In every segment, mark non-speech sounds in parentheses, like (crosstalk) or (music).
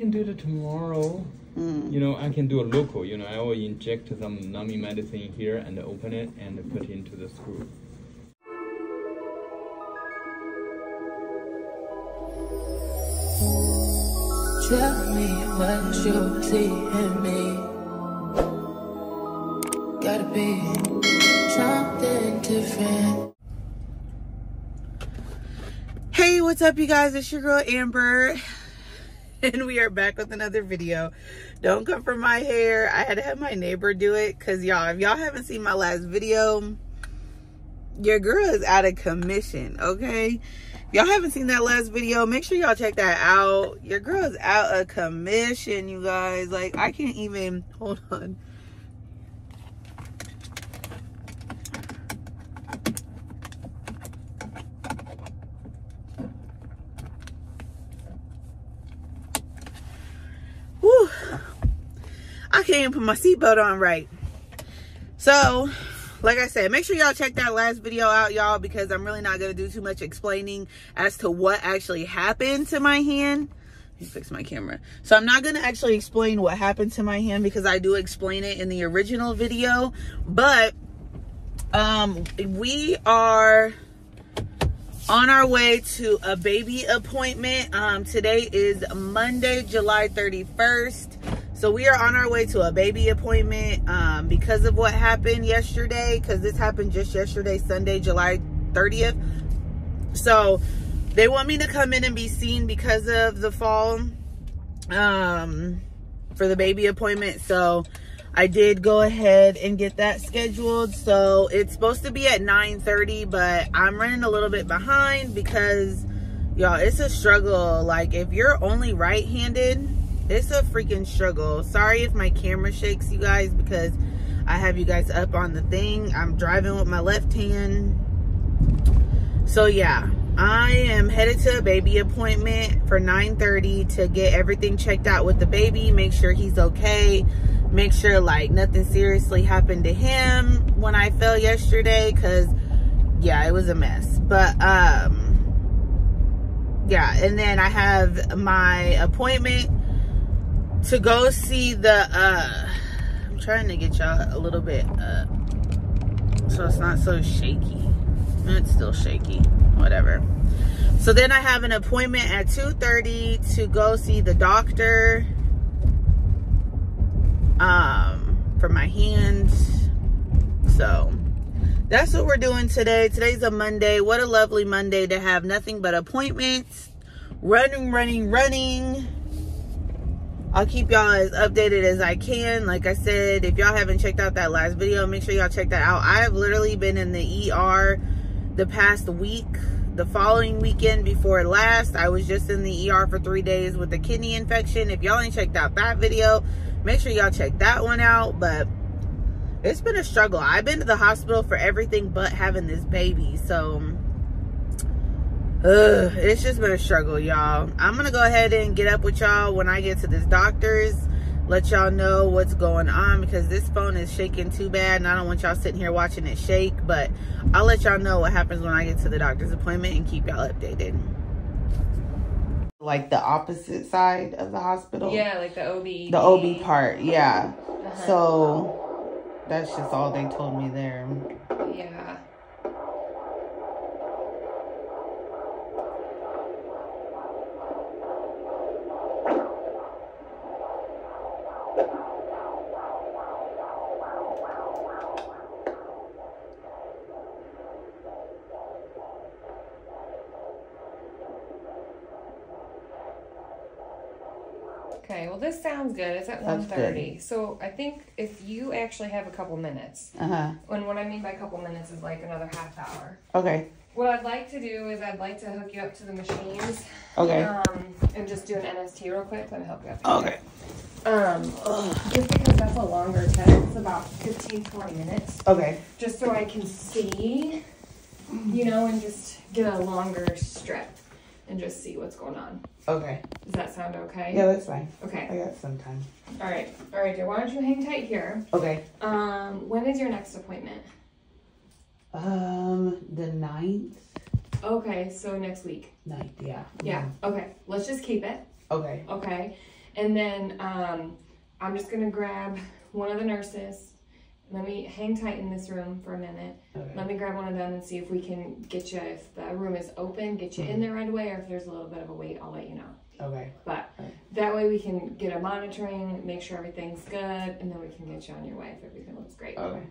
can do it tomorrow. Mm. You know, I can do a local. You know, I will inject some numbing medicine here and open it and put it into the screw. Tell me what you see in me. Gotta be something different. Hey, what's up, you guys? It's your girl Amber, (laughs) and we are back with another video. Don't come for my hair. I had to have my neighbor do it because y'all, if y'all haven't seen my last video, your girl is out of commission, okay? Y'all haven't seen that last video, make sure y'all check that out. Your girl is out of commission, you guys. Like, I can't even, (laughs) hold on. Whew. I can't even put my seatbelt on right. So, like I said, make sure y'all check that last video out, y'all, because I'm really not going to do too much explaining as to what actually happened to my hand. Let me fix my camera. So I'm not going to actually explain what happened to my hand because I do explain it in the original video. But um, we are on our way to a baby appointment. Um, today is Monday, July 31st. So we are on our way to a baby appointment um, because of what happened yesterday. Because this happened just yesterday, Sunday, July 30th. So they want me to come in and be seen because of the fall um, for the baby appointment. So I did go ahead and get that scheduled. So it's supposed to be at 9.30, but I'm running a little bit behind because, y'all, it's a struggle. Like, if you're only right-handed, it's a freaking struggle. Sorry if my camera shakes, you guys, because I have you guys up on the thing. I'm driving with my left hand. So, yeah. I am headed to a baby appointment for 9.30 to get everything checked out with the baby. Make sure he's okay make sure like nothing seriously happened to him when I fell yesterday because yeah it was a mess but um yeah and then I have my appointment to go see the uh I'm trying to get y'all a little bit uh so it's not so shaky it's still shaky whatever so then I have an appointment at 2:30 to go see the doctor um, for my hands. So that's what we're doing today. Today's a Monday. What a lovely Monday to have nothing but appointments. Running, running, running. I'll keep y'all as updated as I can. Like I said, if y'all haven't checked out that last video, make sure y'all check that out. I have literally been in the ER the past week. The following weekend before last, I was just in the ER for three days with a kidney infection. If y'all ain't checked out that video, make sure y'all check that one out but it's been a struggle i've been to the hospital for everything but having this baby so ugh, it's just been a struggle y'all i'm gonna go ahead and get up with y'all when i get to this doctor's let y'all know what's going on because this phone is shaking too bad and i don't want y'all sitting here watching it shake but i'll let y'all know what happens when i get to the doctor's appointment and keep y'all updated like the opposite side of the hospital. Yeah, like the OB. The OB part, yeah. Uh-huh. So that's just all they told me there. Yeah. Okay, well this sounds good. It's at one thirty. So I think if you actually have a couple minutes. Uh-huh. And what I mean by a couple minutes is like another half hour. Okay. What I'd like to do is I'd like to hook you up to the machines. Okay. Um, and just do an NST real quick. Let me help you up. Okay. Um, just because that's a longer test. It's about 15, 20 minutes. Okay. Just so I can see, you know, and just get a longer strip and just see what's going on. Okay. Does that sound okay? Yeah, that's fine. Okay. I got some time. All right. All right, dear. Why don't you hang tight here? Okay. Um, when is your next appointment? Um, the ninth. Okay, so next week. Ninth, yeah. Yeah. Okay. Let's just keep it. Okay. Okay. And then um, I'm just gonna grab one of the nurses. Let me hang tight in this room for a minute. Let me grab one of them and see if we can get you, if the room is open, get you in mm-hmm. there right away, or if there's a little bit of a wait, I'll let you know. Okay. But that way we can get a monitoring, make sure everything's good, and then we can get you on your way if everything looks great. Oh. Okay.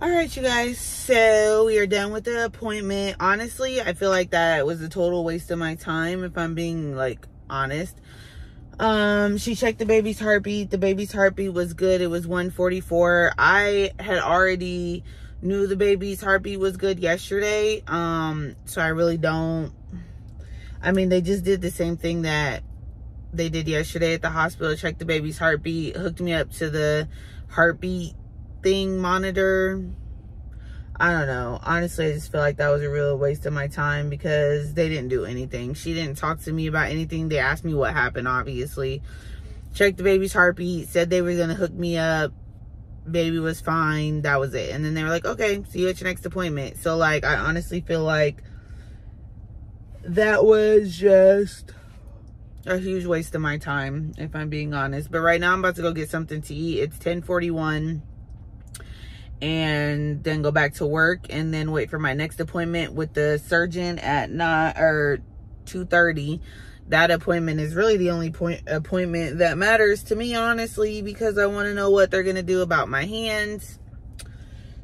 All right, you guys. So we are done with the appointment. Honestly, I feel like that was a total waste of my time, if I'm being like honest. Um, she checked the baby's heartbeat. The baby's heartbeat was good. It was 144. I had already knew the baby's heartbeat was good yesterday. Um, so I really don't. I mean, they just did the same thing that they did yesterday at the hospital. Checked the baby's heartbeat, hooked me up to the heartbeat thing monitor. I don't know. Honestly, I just feel like that was a real waste of my time because they didn't do anything. She didn't talk to me about anything. They asked me what happened, obviously. Checked the baby's heartbeat, said they were going to hook me up. Baby was fine. That was it. And then they were like, okay, see you at your next appointment. So, like, I honestly feel like that was just a huge waste of my time, if I'm being honest. But right now, I'm about to go get something to eat. It's 1041 and then go back to work and then wait for my next appointment with the surgeon at 9 or 2.30 that appointment is really the only point appointment that matters to me honestly because i want to know what they're going to do about my hands.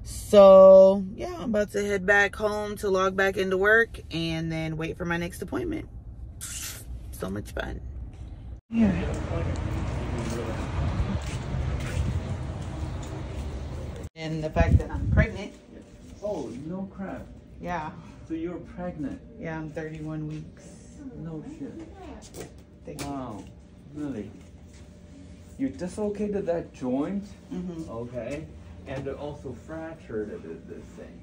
So yeah i'm about to head back home to log back into work and then wait for my next appointment. So much fun. Here and the fact that i'm pregnant Oh, no crap. yeah So you're pregnant? yeah i'm 31 weeks No shit. Thank you. Wow, really? You dislocated that joint? Mhm. Okay. And also fractured it- this thing.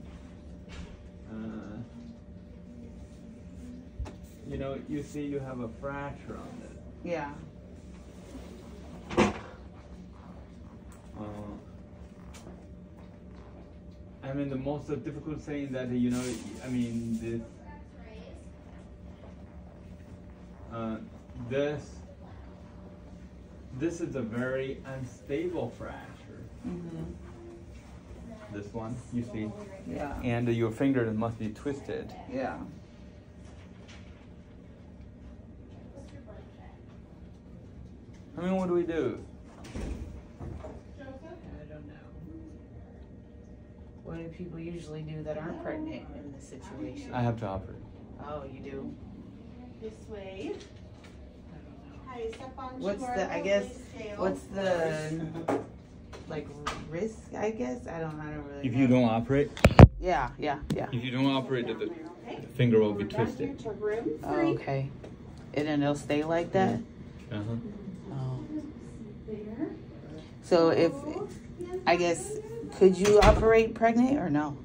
Uh, you know, you see you have a fracture on it. yeah Uh, I mean, the most difficult thing that, you know, I mean, this, uh, this, this is a very unstable fracture. hmm This one, you see? yeah And your finger must be twisted. yeah I mean, what do we do? I don't know. What do people usually do that aren't pregnant in this situation? I have to operate. oh, you do? This way. Hi, What's the, I guess, what's the, like, risk, I guess? I don't, I don't really If know. you don't operate, Yeah, yeah, yeah. if you don't operate, the, the finger will be twisted. To room Oh, three. okay. And then it'll stay like that? Uh-huh. Oh. So if, I guess, could you operate pregnant or no?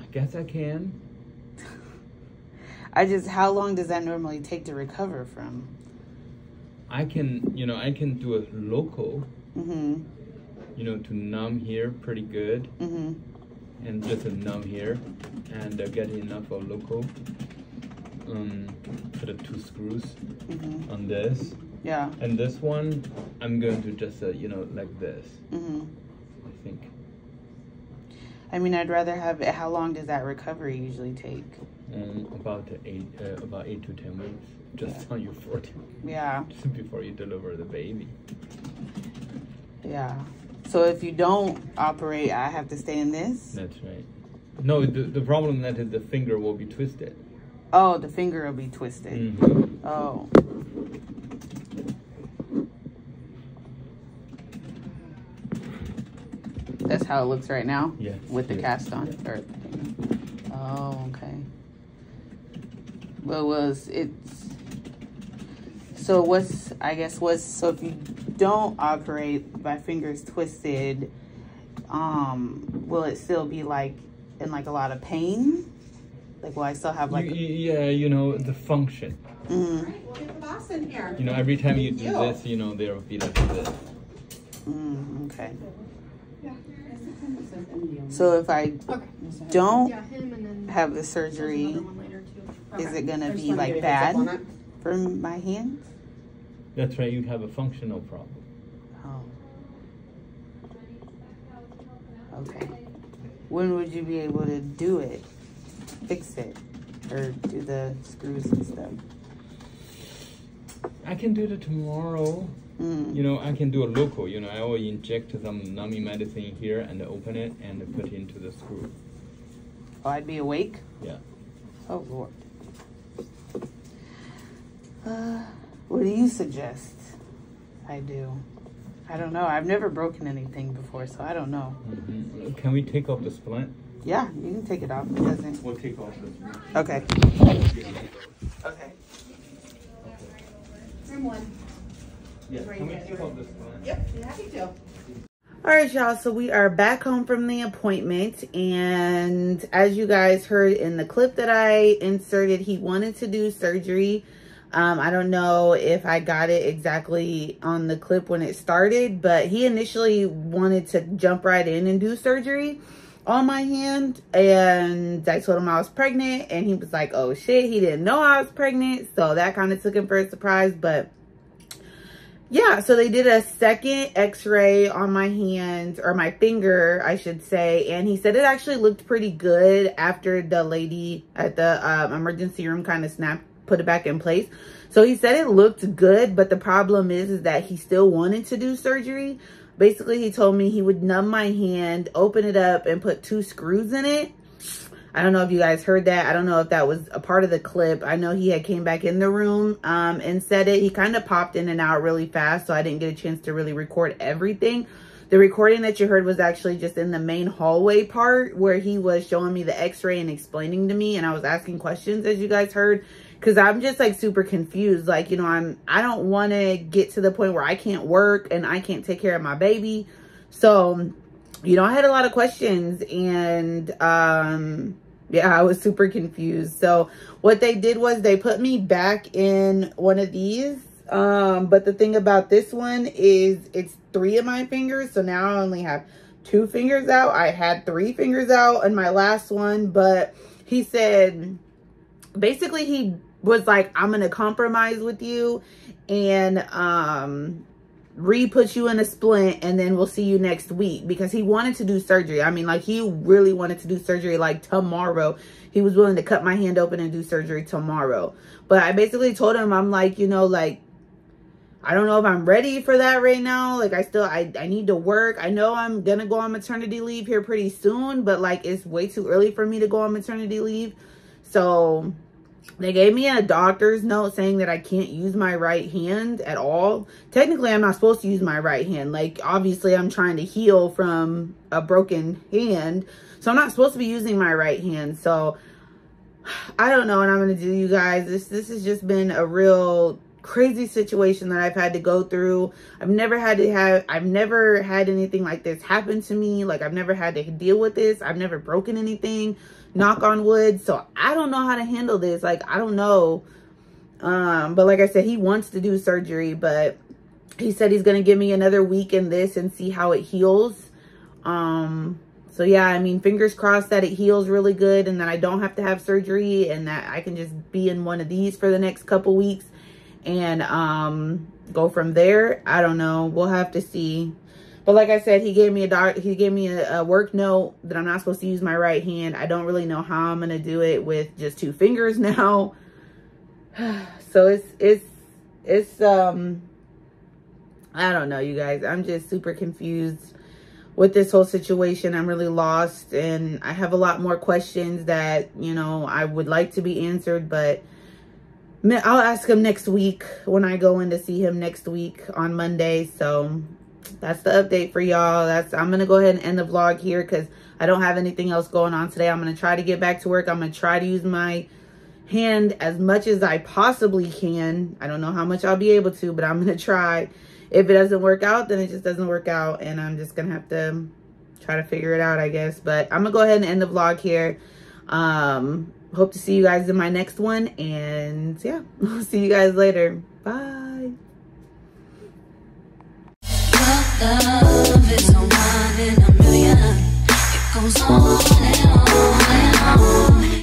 I guess I can. (laughs) I just, how long does that normally take to recover from? I can, you know, I can do a local, Mm-hmm, you know, to numb here pretty good, mm-hmm. and just a numb here, and uh, get enough of local. Um, put a two screws Mm-hmm. on this, Yeah. and this one, I'm going to just, uh, you know, like this. Mm-hmm. I think. I mean, I'd rather have it. How long does that recovery usually take? Um, about eight, uh, about eight to ten weeks, just on your 40, Yeah, (laughs) just before you deliver the baby. yeah. So if you don't operate, I have to stay in this. That's right. No, the, the problem that is the finger will be twisted. Oh, the finger will be twisted. Mhm. Oh. That's how it looks right now. Yes, With the yes, cast on. yeah. Or, oh, okay. Well, was it's so what's I guess what's so if you don't operate my fingers twisted, um, will it still be like in like a lot of pain? Like will I still have like You- you- yeah, you know the function. mm, We'll get the boss in here. You know, every time you do you. this, you know there will be like this. mm, okay. Yeah. So if I Okay. don't Yeah, him and then have the surgery, another one later too. is it gonna be like give you a heads up on bad it. for my hands? That's right. You have a functional problem. Oh. Okay. When would you be able to do it? Fix it? Or do the screws and stuff? I can do it tomorrow. Mm. You know, I can do a local. You know, I will inject some numbing medicine here and open it and put it into the screw. Oh, I'd be awake? Yeah. Oh, Lord. Uh, what do you suggest I do? I don't know. I've never broken anything before, so I don't know. hmm Can we take off the splint? Yeah, you can take it off. It doesn't. We'll take off the splint. Okay. Okay. Room one. Yeah. Can we take off the splint? Yep, happy to. All right, y'all. So we are back home from the appointment. And as you guys heard in the clip that I inserted, he wanted to do surgery. Um, I don't know if I got it exactly on the clip when it started, but he initially wanted to jump right in and do surgery on my hand. And I told him I was pregnant. And he was like, oh shit, he didn't know I was pregnant. So that kind of took him for a surprise. But yeah, so they did a second x-ray on my hand or my finger, I should say. And he said it actually looked pretty good after the lady at the um, emergency room kind of snapped, put it back in place. So he said it looked good, but the problem is, is that he still wanted to do surgery. Basically, he told me he would numb my hand, open it up and put two screws in it. I don't know if you guys heard that. I don't know if that was a part of the clip. I know he had came back in the room um, and said it. He kind of popped in and out really fast, so I didn't get a chance to really record everything. The recording that you heard was actually just in the main hallway part where he was showing me the x-ray and explaining to me and I was asking questions as you guys heard because I'm just like super confused. Like, you know, I'm, I don't want to get to the point where I can't work and I can't take care of my baby. So, you know, I had a lot of questions and, um, yeah, I was super confused. So what they did was they put me back in one of these. Um, but the thing about this one is it's three of my fingers. So now I only have two fingers out. I had three fingers out in my last one, but he said, basically he was like, I'm going to compromise with you and, um, re-put you in a splint and then we'll see you next week because he wanted to do surgery. I mean, like he really wanted to do surgery like tomorrow. He was willing to cut my hand open and do surgery tomorrow. But I basically told him, I'm like, you know, like, I don't know if I'm ready for that right now. Like I still, I, I need to work. I know I'm going to go on maternity leave here pretty soon, but like it's way too early for me to go on maternity leave. So they gave me a doctor's note saying that I can't use my right hand at all. Technically, I'm not supposed to use my right hand. Like, obviously, I'm trying to heal from a broken hand. So I'm not supposed to be using my right hand. So (sighs) I don't know what I'm going to do, you guys. This, this has just been a real crazy situation that I've had to go through. I've never had to have, I've never had anything like this happen to me. Like, I've never had to deal with this. I've never broken anything knock on wood. So I don't know how to handle this. Like, I don't know. Um, but like I said, he wants to do surgery, but he said he's going to give me another week in this and see how it heals. Um, so yeah, I mean, fingers crossed that it heals really good and that I don't have to have surgery and that I can just be in one of these for the next couple weeks and, um, go from there. I don't know. We'll have to see. But like I said, he gave me a doc, he gave me a, a, work note that I'm not supposed to use my right hand. I don't really know how I'm to do it with just two fingers (laughs) now. (sighs) so it's, it's, it's, um, I don't know, you guys. I'm just super confused with this whole situation. I'm really lost and I have a lot more questions that, you know, I would like to be answered, but I'll ask him next week when I go in to see him next week on Monday. So that's the update for y'all. That's I'm gonna go ahead and end the vlog here because I don't have anything else going on today. I'm gonna try to get back to work. I'm gonna try to use my hand as much as I possibly can. I don't know how much I'll be able to, but I'm gonna try. If it doesn't work out, then it just doesn't work out, and I'm just gonna have to try to figure it out, I guess. But I'm gonna go ahead and end the vlog here. Um, hope to see you guys in my next one, and yeah, (laughs) see you guys later. Bye. Love is one in a million. It goes on and on and on.